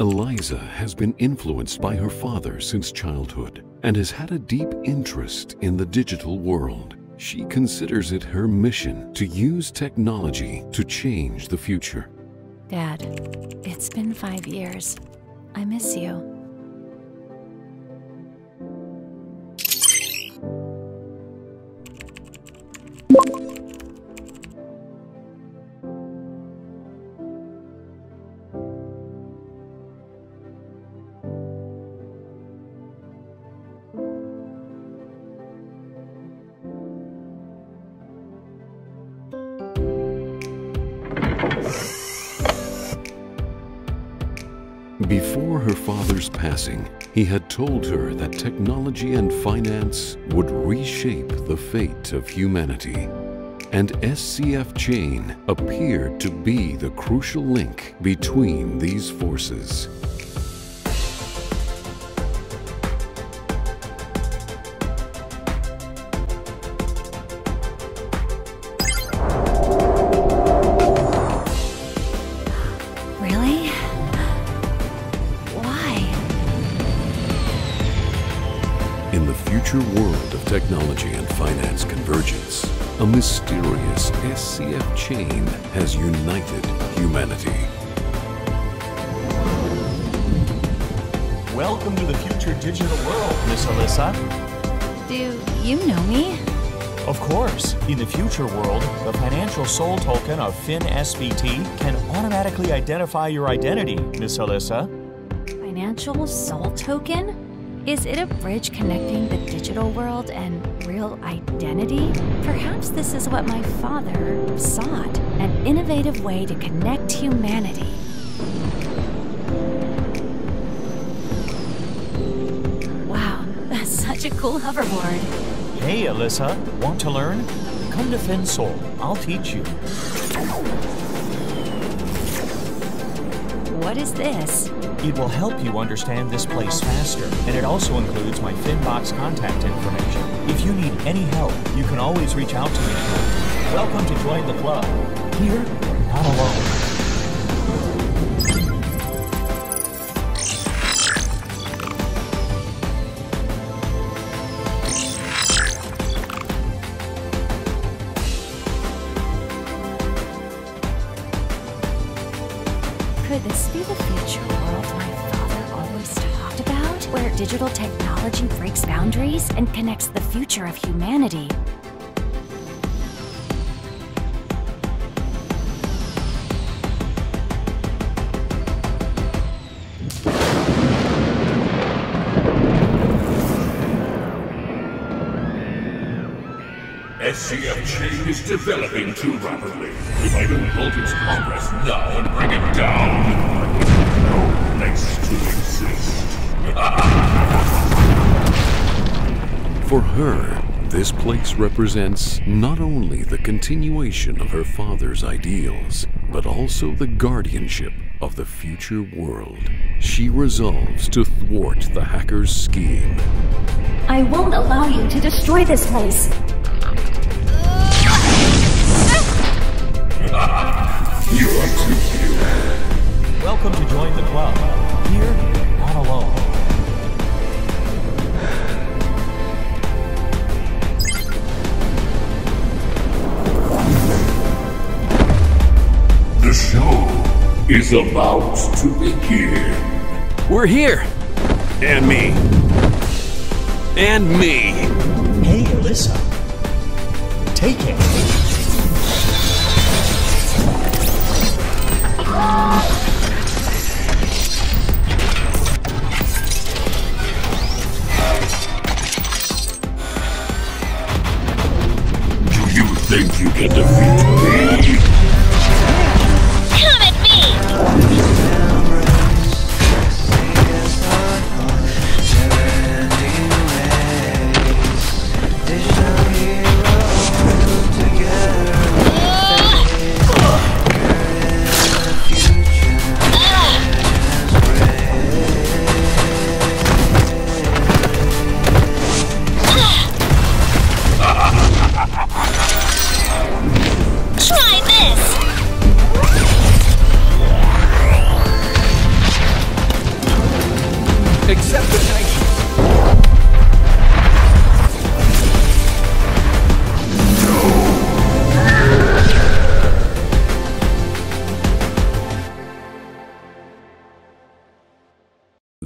Eliza has been influenced by her father since childhood and has had a deep interest in the digital world. She considers it her mission to use technology to change the future. Dad, it's been five years. I miss you. Before her father's passing, he had told her that technology and finance would reshape the fate of humanity. And SCF Chain appeared to be the crucial link between these forces. Technology and finance convergence, a mysterious SCF chain has united humanity. Welcome to the future digital world, Miss Alyssa. Do you know me? Of course, in the future world, the financial soul token of FinSBT can automatically identify your identity, Miss Alyssa. Financial soul token? Is it a bridge connecting the digital world and real identity? Perhaps this is what my father sought an innovative way to connect humanity. Wow, that's such a cool hoverboard. Hey, Alyssa, want to learn? Come to FinSoul. I'll teach you. What is this? It will help you understand this place faster, and it also includes my Finbox contact information. If you need any help, you can always reach out to me. Welcome to join the club. Here, not alone. Could this be the future digital technology breaks boundaries and connects the future of humanity? SCF is developing too rapidly. If I don't halt its progress now and bring it down, no place to exist. For her, this place represents not only the continuation of her father's ideals, but also the guardianship of the future world. She resolves to thwart the hacker's scheme. I won't allow you to destroy this place. You're too cute. Welcome to join the club. Here, is about to begin. We're here! And me. And me. Hey, Alyssa. Take it.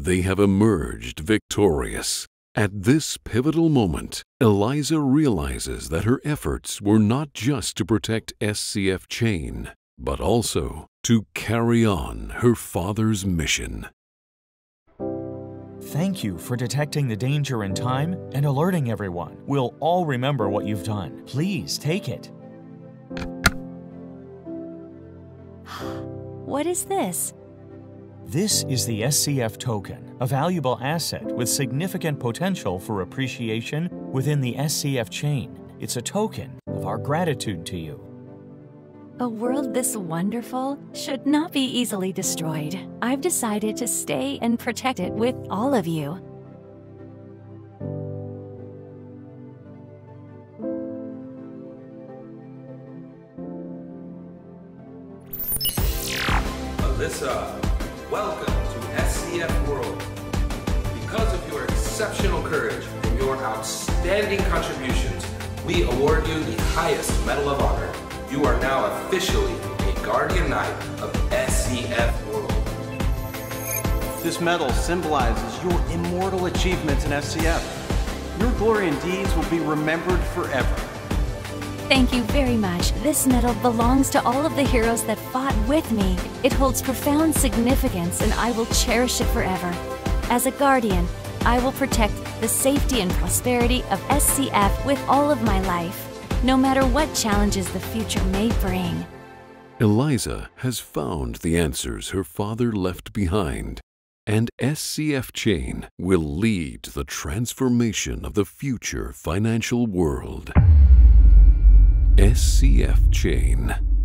They have emerged victorious. At this pivotal moment, Eliza realizes that her efforts were not just to protect SCF Chain, but also to carry on her father's mission. Thank you for detecting the danger in time and alerting everyone. We'll all remember what you've done. Please take it. What is this? This is the SCF token, a valuable asset with significant potential for appreciation within the SCF chain. It's a token of our gratitude to you. A world this wonderful should not be easily destroyed. I've decided to stay and protect it with all of you. Alyssa, welcome to SCF World. Because of your exceptional courage and your outstanding contributions, we award you the highest Medal of Honor. You are now officially a Guardian Knight of SCF World. This medal symbolizes your immortal achievements in SCF. Your glory and deeds will be remembered forever. Thank you very much. This medal belongs to all of the heroes that fought with me. It holds profound significance and I will cherish it forever. As a guardian, I will protect the safety and prosperity of SCF with all of my life, no matter what challenges the future may bring. Eliza has found the answers her father left behind, and SCF Chain will lead to the transformation of the future financial world. SCF Chain.